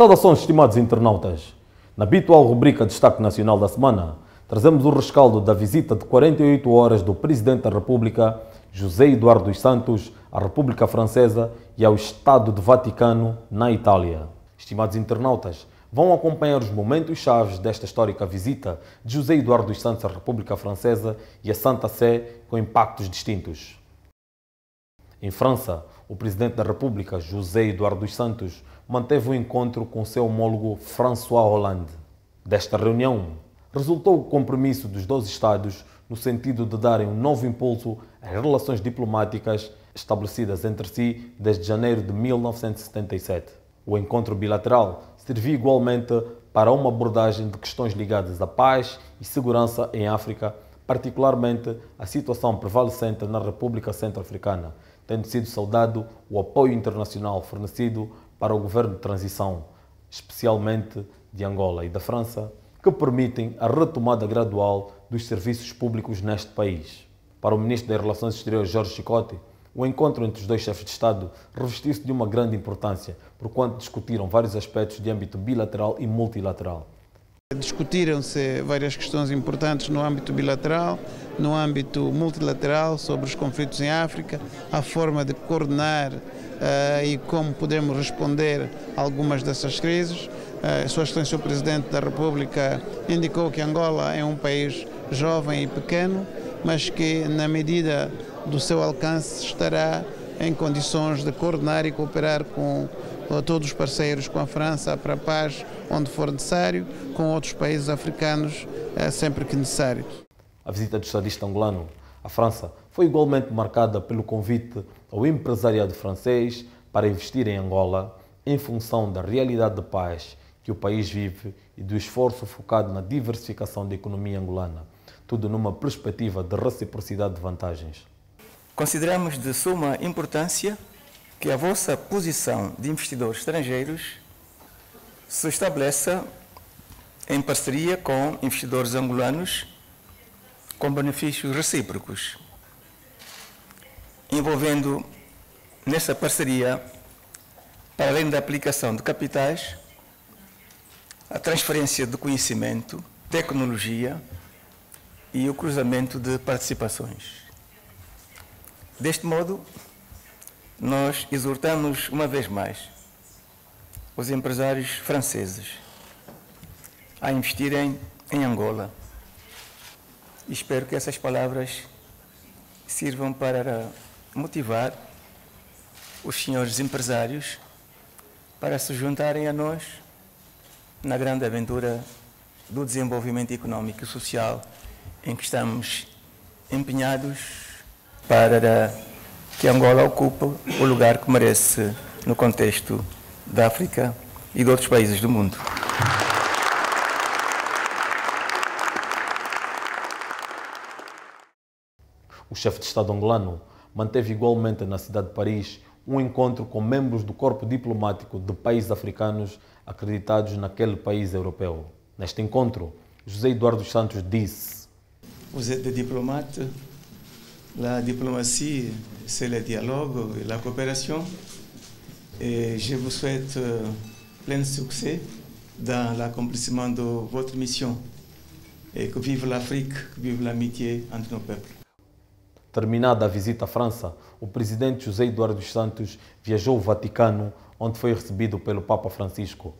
Saudações, estimados internautas. Na habitual rubrica Destaque Nacional da Semana, trazemos o rescaldo da visita de 48 horas do Presidente da República, José Eduardo dos Santos, à República Francesa e ao Estado do Vaticano, na Itália. Estimados internautas, vão acompanhar os momentos chaves desta histórica visita de José Eduardo dos Santos à República Francesa e à Santa Sé com impactos distintos. Em França, o Presidente da República, José Eduardo dos Santos, manteve um encontro com seu homólogo François Hollande. Desta reunião, resultou o compromisso dos dois Estados no sentido de darem um novo impulso às relações diplomáticas estabelecidas entre si desde janeiro de 1977. O encontro bilateral serviu igualmente para uma abordagem de questões ligadas à paz e segurança em África, particularmente a situação prevalecente na República Centro-Africana, tendo sido saudado o apoio internacional fornecido para o governo de transição, especialmente de Angola e da França, que permitem a retomada gradual dos serviços públicos neste país. Para o ministro das Relações Exteriores, Jorge Chicote, o encontro entre os dois chefes de Estado revestiu-se de uma grande importância, porquanto discutiram vários aspectos de âmbito bilateral e multilateral. Discutiram-se várias questões importantes no âmbito bilateral, no âmbito multilateral, sobre os conflitos em África, a forma de coordenar uh, e como podemos responder a algumas dessas crises. Uh, Sua Excelência o Presidente da República indicou que Angola é um país jovem e pequeno, mas que, na medida do seu alcance, estará em condições de coordenar e cooperar com todos os parceiros, com a França, para a paz, onde for necessário, com outros países africanos, sempre que necessário. A visita do estadista angolano à França foi igualmente marcada pelo convite ao empresariado francês para investir em Angola em função da realidade de paz que o país vive e do esforço focado na diversificação da economia angolana, tudo numa perspectiva de reciprocidade de vantagens. Consideramos de suma importância que a vossa posição de investidores estrangeiros se estabeleça em parceria com investidores angolanos com benefícios recíprocos, envolvendo nessa parceria, para além da aplicação de capitais, a transferência de conhecimento, tecnologia e o cruzamento de participações. Deste modo, nós exortamos uma vez mais os empresários franceses a investirem em Angola espero que essas palavras sirvam para motivar os senhores empresários para se juntarem a nós na grande aventura do desenvolvimento econômico e social em que estamos empenhados para que Angola ocupe o lugar que merece no contexto da África e de outros países do mundo. O chefe de Estado angolano manteve igualmente na cidade de Paris um encontro com membros do corpo diplomático de países africanos acreditados naquele país europeu. Neste encontro, José Eduardo Santos disse: Vous êtes des diplomates. La diplomatie, c'est le dialogue et la coopération. Et je vous souhaite euh, plein succès dans l'accomplissement de votre mission. Et que vive l'Afrique, que vive l'amitié entre nos peuples. Terminada a visita à França, o presidente José Eduardo dos Santos viajou ao Vaticano, onde foi recebido pelo Papa Francisco.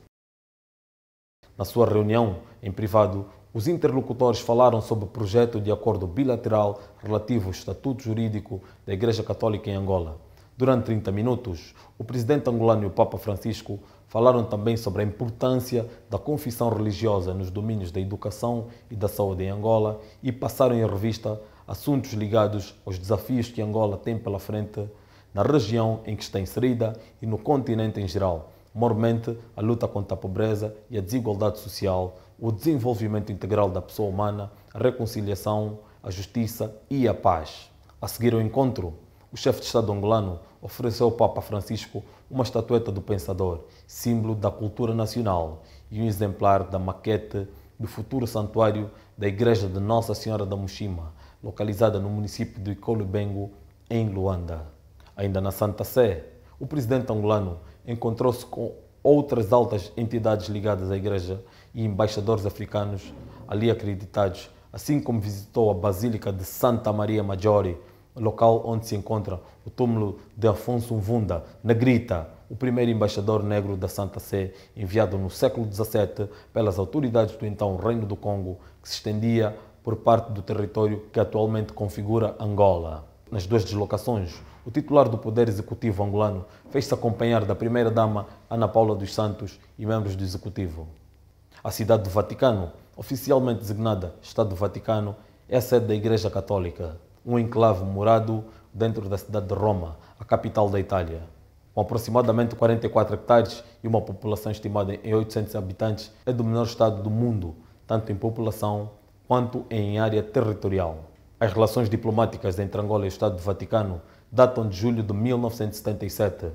Na sua reunião, em privado, os interlocutores falaram sobre o projeto de acordo bilateral relativo ao estatuto jurídico da Igreja Católica em Angola. Durante 30 minutos, o presidente angolano e o Papa Francisco falaram também sobre a importância da confissão religiosa nos domínios da educação e da saúde em Angola e passaram em revista assuntos ligados aos desafios que Angola tem pela frente na região em que está inserida e no continente em geral, mormente a luta contra a pobreza e a desigualdade social, o desenvolvimento integral da pessoa humana, a reconciliação, a justiça e a paz. A seguir ao encontro, o chefe de Estado angolano ofereceu ao Papa Francisco uma estatueta do Pensador, símbolo da cultura nacional, e um exemplar da maquete do futuro santuário da Igreja de Nossa Senhora da Mushima, localizada no município de Ikolubengo, em Luanda. Ainda na Santa Sé, o presidente angolano encontrou-se com outras altas entidades ligadas à Igreja e embaixadores africanos ali acreditados, assim como visitou a Basílica de Santa Maria Maggiore, local onde se encontra o túmulo de Afonso Mvunda, Negrita, o primeiro embaixador negro da Santa Sé, enviado no século XVII pelas autoridades do então Reino do Congo, que se estendia por parte do território que atualmente configura Angola. Nas duas deslocações, o titular do Poder Executivo angolano fez-se acompanhar da primeira-dama Ana Paula dos Santos e membros do Executivo. A cidade do Vaticano, oficialmente designada Estado do Vaticano, é a sede da Igreja Católica, um enclave morado dentro da cidade de Roma, a capital da Itália. Com aproximadamente 44 hectares e uma população estimada em 800 habitantes, é do menor estado do mundo, tanto em população quanto em área territorial. As relações diplomáticas entre Angola e o Estado do Vaticano datam de julho de 1977.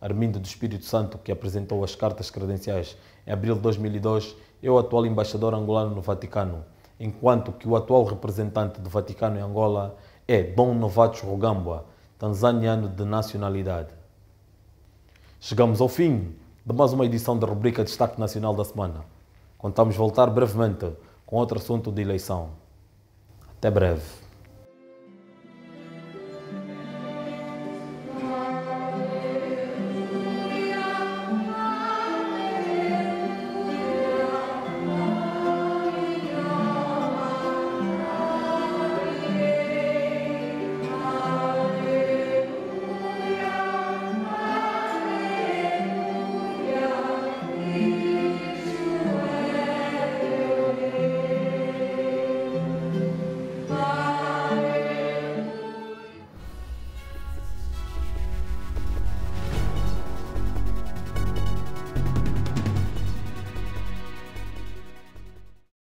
Armindo do Espírito Santo, que apresentou as cartas credenciais em abril de 2002, é o atual embaixador angolano no Vaticano, enquanto que o atual representante do Vaticano em Angola é Dom Novatos Rugambwa, tanzaniano de nacionalidade. Chegamos ao fim de mais uma edição da rubrica Destaque Nacional da Semana. Contamos voltar brevemente com outro assunto de eleição. Até breve.